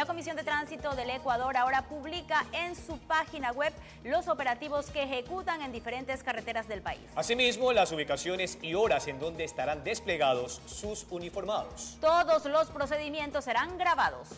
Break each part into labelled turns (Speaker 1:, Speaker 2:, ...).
Speaker 1: La Comisión de Tránsito del Ecuador ahora publica en su página web los operativos que ejecutan en diferentes carreteras del país.
Speaker 2: Asimismo, las ubicaciones y horas en donde estarán desplegados sus uniformados.
Speaker 1: Todos los procedimientos serán grabados.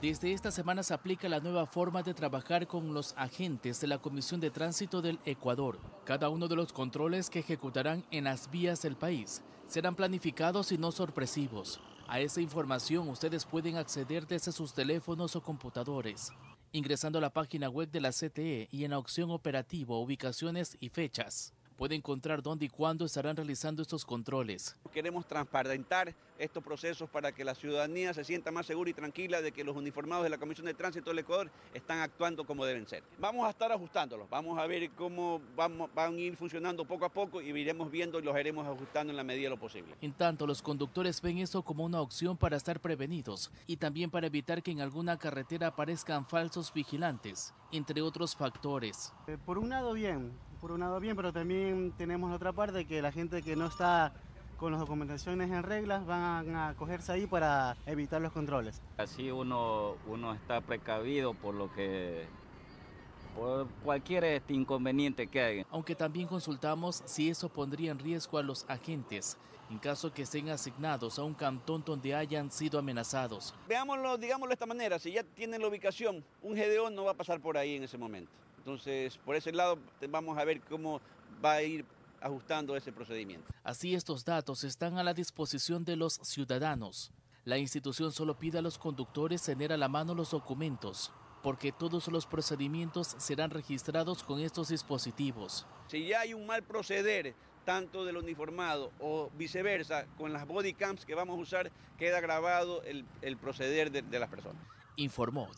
Speaker 3: Desde esta semana se aplica la nueva forma de trabajar con los agentes de la Comisión de Tránsito del Ecuador. Cada uno de los controles que ejecutarán en las vías del país serán planificados y no sorpresivos. A esa información ustedes pueden acceder desde sus teléfonos o computadores, ingresando a la página web de la CTE y en la opción operativo, ubicaciones y fechas puede encontrar dónde y cuándo estarán realizando estos controles.
Speaker 4: Queremos transparentar estos procesos para que la ciudadanía se sienta más segura y tranquila de que los uniformados de la Comisión de Tránsito del Ecuador están actuando como deben ser. Vamos a estar ajustándolos, vamos a ver cómo vamos, van a ir funcionando poco a poco y iremos viendo y los iremos ajustando en la medida de lo posible.
Speaker 3: En tanto, los conductores ven eso como una opción para estar prevenidos y también para evitar que en alguna carretera aparezcan falsos vigilantes, entre otros factores.
Speaker 5: Eh, por un lado bien, por un lado bien, pero también tenemos la otra parte que la gente que no está con las documentaciones en reglas van a cogerse ahí para evitar los controles.
Speaker 6: Así uno, uno está precavido por lo que por cualquier este inconveniente que haya.
Speaker 3: Aunque también consultamos si eso pondría en riesgo a los agentes en caso que estén asignados a un cantón donde hayan sido amenazados.
Speaker 4: Veámoslo, digámoslo de esta manera, si ya tienen la ubicación, un GDO no va a pasar por ahí en ese momento. Entonces, por ese lado vamos a ver cómo va a ir ajustando ese procedimiento.
Speaker 3: Así estos datos están a la disposición de los ciudadanos. La institución solo pide a los conductores tener a la mano los documentos, porque todos los procedimientos serán registrados con estos dispositivos.
Speaker 4: Si ya hay un mal proceder, tanto del uniformado o viceversa, con las body cams que vamos a usar, queda grabado el, proceder de, de las personas.
Speaker 3: Informó